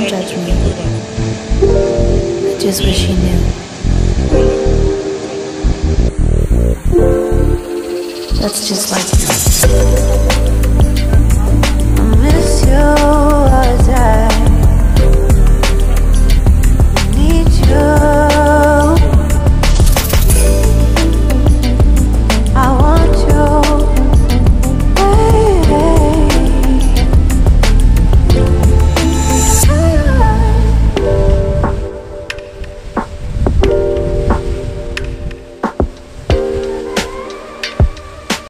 Don't judge me. I just wish you knew. That's just like you.